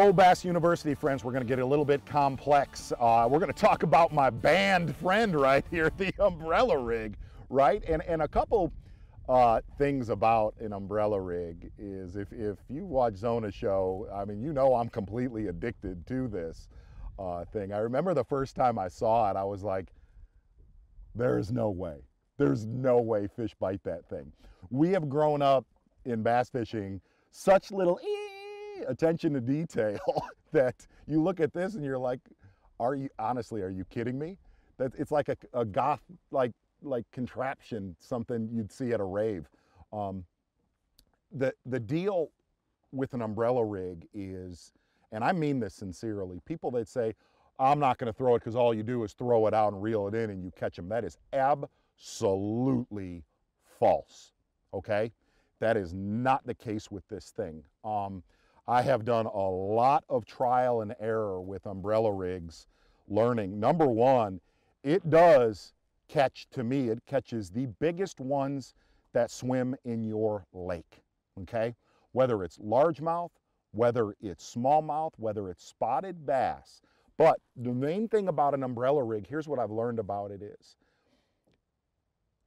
Oh, Bass University friends, we're going to get a little bit complex. Uh, we're going to talk about my band friend right here, the umbrella rig, right? And, and a couple uh, things about an umbrella rig is if, if you watch Zona show, I mean, you know I'm completely addicted to this uh, thing. I remember the first time I saw it, I was like, there's no way. There's no way fish bite that thing. We have grown up in bass fishing such little attention to detail that you look at this and you're like, are you honestly, are you kidding me? That it's like a, a goth like like contraption, something you'd see at a rave. Um, the the deal with an umbrella rig is, and I mean this sincerely, people that say, I'm not going to throw it because all you do is throw it out and reel it in and you catch them. That is absolutely false. Okay, that is not the case with this thing. Um, I have done a lot of trial and error with umbrella rigs, learning. Number one, it does catch, to me, it catches the biggest ones that swim in your lake, okay? Whether it's largemouth, whether it's smallmouth, whether it's spotted bass. But the main thing about an umbrella rig, here's what I've learned about it is,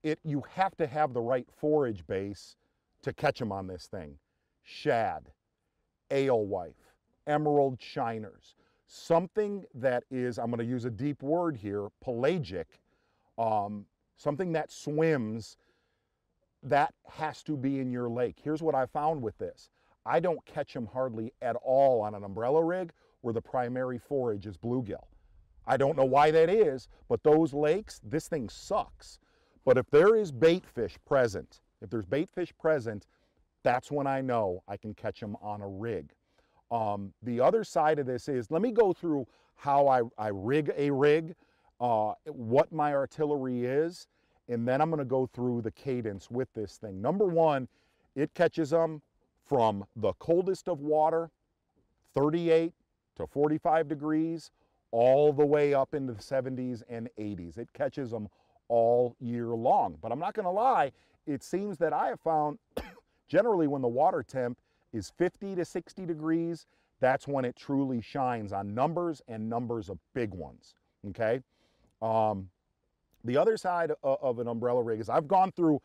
it, you have to have the right forage base to catch them on this thing. Shad, alewife, emerald shiners, something that is, I'm going to use a deep word here, pelagic, um, something that swims, that has to be in your lake. Here's what I found with this. I don't catch them hardly at all on an umbrella rig where the primary forage is bluegill. I don't know why that is, but those lakes, this thing sucks. But if there is bait fish present, if there's bait fish present, that's when I know I can catch them on a rig. Um, the other side of this is, let me go through how I, I rig a rig, uh, what my artillery is, and then I'm gonna go through the cadence with this thing. Number one, it catches them from the coldest of water, 38 to 45 degrees, all the way up into the 70s and 80s. It catches them all year long. But I'm not gonna lie, it seems that I have found Generally, when the water temp is 50 to 60 degrees, that's when it truly shines on numbers and numbers of big ones, okay? Um, the other side of, of, an umbrella rig is I've gone through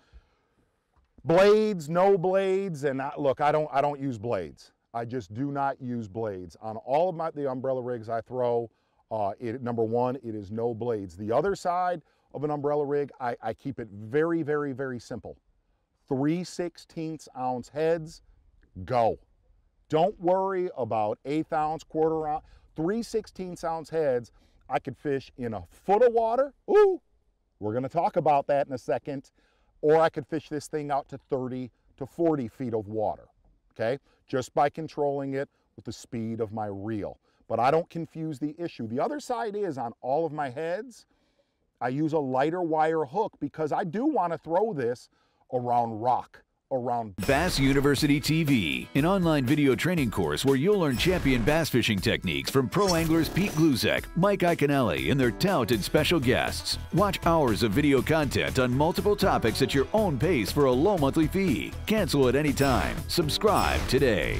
blades, no blades, and I, look, I don't, I don't use blades. I just do not use blades. On all of my, the umbrella rigs I throw, uh, it, number one, it is no blades. The other side of an umbrella rig, I, I keep it very, very, very simple. 3 16th ounce heads, go. Don't worry about eighth ounce, quarter ounce, 3 16th ounce heads. I could fish in a foot of water. Ooh, we're gonna talk about that in a second. Or I could fish this thing out to 30 to 40 feet of water, okay? Just by controlling it with the speed of my reel. But I don't confuse the issue. The other side is on all of my heads, I use a lighter wire hook because I do wanna throw this around rock around Bass University TV, an online video training course where you'll learn champion bass fishing techniques from pro anglers Pete Gluszek, Mike Iaconelli, and their talented special guests. Watch hours of video content on multiple topics at your own pace for a low monthly fee. Cancel at any time. Subscribe today.